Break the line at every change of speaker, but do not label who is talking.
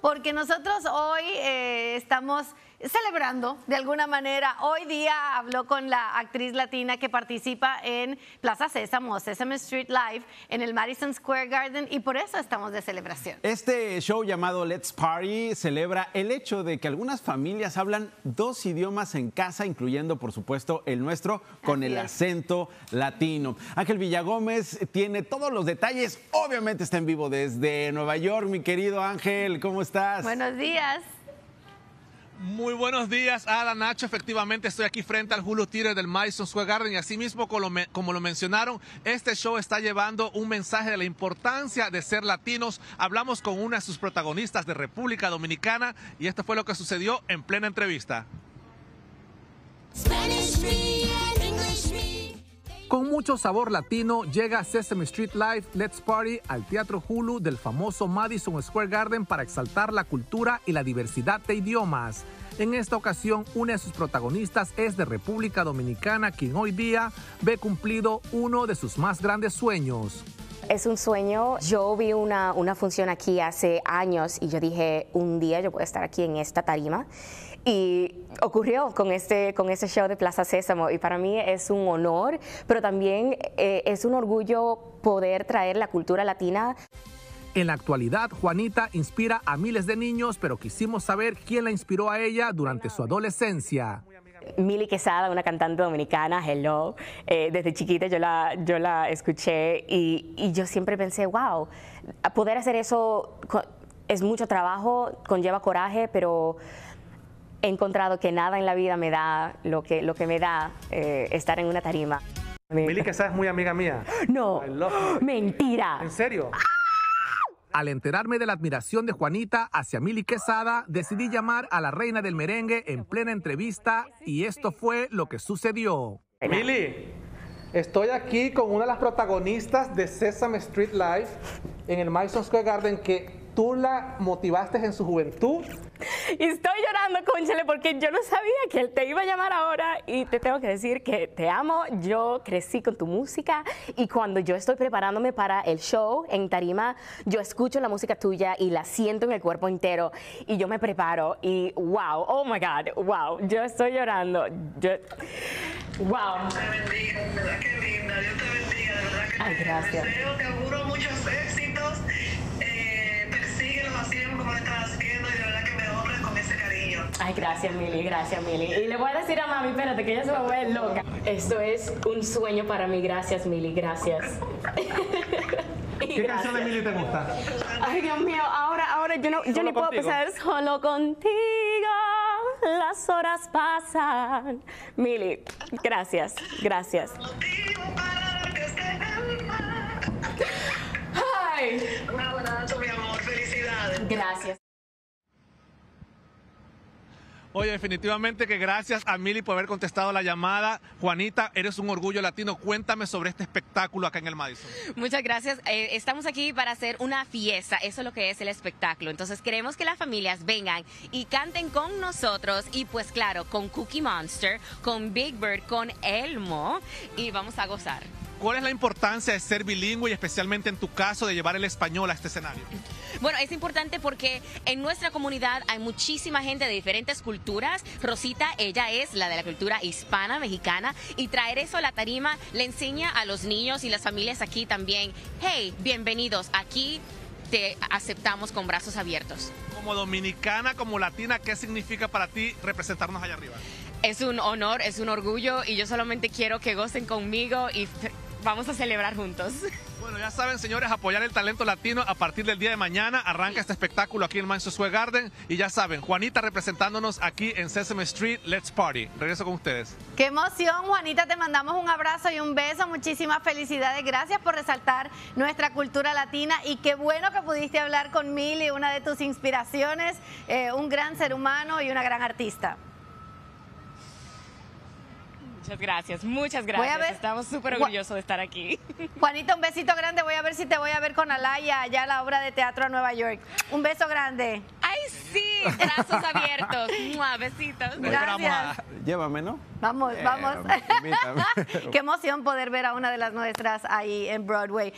porque nosotros hoy eh, estamos celebrando de alguna manera. Hoy día habló con la actriz latina que participa en Plaza Sésamo, Sesame Street Live, en el Madison Square Garden y por eso estamos de celebración.
Este show llamado Let's Party celebra el hecho de que algunas familias hablan dos idiomas en casa, incluyendo por supuesto el nuestro, con
Así
el
es.
acento latino. Ángel Villagómez tiene todos los detalles, obviamente está en vivo desde Nueva York, mi querido Ángel, ¿cómo estás?
Buenos días.
Muy buenos días, Ada Nacho. Efectivamente, estoy aquí frente al Hulu Theater del Madison Square Garden y asimismo, como lo, me- como lo mencionaron, este show está llevando un mensaje de la importancia de ser latinos. Hablamos con una de sus protagonistas de República Dominicana y esto fue lo que sucedió en plena entrevista.
Spanish me and English me.
Con mucho sabor latino llega Sesame Street Live Let's Party al Teatro Hulu del famoso Madison Square Garden para exaltar la cultura y la diversidad de idiomas. En esta ocasión, una de sus protagonistas es de República Dominicana, quien hoy día ve cumplido uno de sus más grandes sueños.
Es un sueño. Yo vi una, una función aquí hace años y yo dije, un día yo voy a estar aquí en esta tarima. Y ocurrió con este, con este show de Plaza Sésamo y para mí es un honor, pero también eh, es un orgullo poder traer la cultura latina
En la actualidad, Juanita inspira a miles de niños, pero quisimos saber quién la inspiró a ella durante su adolescencia.
Mili Quesada, una cantante dominicana, hello. Eh, desde chiquita yo la, yo la escuché y, y yo siempre pensé, wow, poder hacer eso es mucho trabajo, conlleva coraje, pero he encontrado que nada en la vida me da lo que, lo que me da eh, estar en una tarima.
Mili Quesada es muy amiga mía.
No, mentira.
¿En serio?
Al enterarme de la admiración de Juanita hacia Mili Quesada, decidí llamar a la reina del merengue en plena entrevista y esto fue lo que sucedió.
Mili, estoy aquí con una de las protagonistas de Sesame Street Live en el Madison Square Garden que tú la motivaste en su juventud.
Y estoy llorando, conchale, porque yo no sabía que él te iba a llamar ahora y te tengo que decir que te amo. Yo crecí con tu música y cuando yo estoy preparándome para el show en Tarima, yo escucho la música tuya y la siento en el cuerpo entero y yo me preparo y wow, oh my God, wow, yo estoy llorando. Yo, wow.
te bendiga, verdad que linda, Dios te bendiga, de verdad que
Ay,
te
gracias.
deseo, te auguro muchos éxitos, eh, persíguelos así como lo estás haciendo y de verdad
Ay, gracias, Mili, gracias, Mili. Y le voy a decir a mami, espérate, que ella se va a volver loca. Esto es un sueño para mí. Gracias, Mili, gracias.
¿Qué canción de
gracias.
Mili te gusta?
Ay, Dios mío, ahora, ahora yo, no, yo
Solo
ni puedo
contigo.
pensar solo contigo. Las horas pasan. Mili, gracias, gracias. Ay,
Un abrazo, mi amor, felicidades.
gracias.
Oye, definitivamente que gracias a Mili por haber contestado la llamada. Juanita, eres un orgullo latino. Cuéntame sobre este espectáculo acá en el Madison.
Muchas gracias. Eh, estamos aquí para hacer una fiesta. Eso es lo que es el espectáculo. Entonces queremos que las familias vengan y canten con nosotros. Y pues claro, con Cookie Monster, con Big Bird, con Elmo. Y vamos a gozar.
¿Cuál es la importancia de ser bilingüe y especialmente en tu caso de llevar el español a este escenario?
Bueno, es importante porque en nuestra comunidad hay muchísima gente de diferentes culturas. Rosita, ella es la de la cultura hispana, mexicana, y traer eso a la tarima le enseña a los niños y las familias aquí también, hey, bienvenidos, aquí te aceptamos con brazos abiertos.
Como dominicana, como latina, ¿qué significa para ti representarnos allá arriba?
Es un honor, es un orgullo y yo solamente quiero que gocen conmigo y vamos a celebrar juntos.
Bueno, ya saben, señores, apoyar el talento latino a partir del día de mañana. Arranca este espectáculo aquí en Madison Square Garden. Y ya saben, Juanita representándonos aquí en Sesame Street. Let's Party. Regreso con ustedes.
Qué emoción, Juanita, te mandamos un abrazo y un beso, muchísimas felicidades, gracias por resaltar nuestra cultura latina y qué bueno que pudiste hablar con Mili, una de tus inspiraciones, eh, un gran ser humano y una gran artista.
Muchas gracias, muchas
Voy a
gracias.
ver-
Estamos súper orgullosos de estar aquí.
Juanita, un besito grande, voy a ver si te voy a ver con Alaya allá a la obra de teatro a Nueva York. Un beso grande.
¡Ay, sí! Brazos abiertos. ¡Mua! Besitos.
Gracias.
Llévame, ¿no?
Vamos,
Eh,
vamos. Qué emoción poder ver a una de las nuestras ahí en Broadway.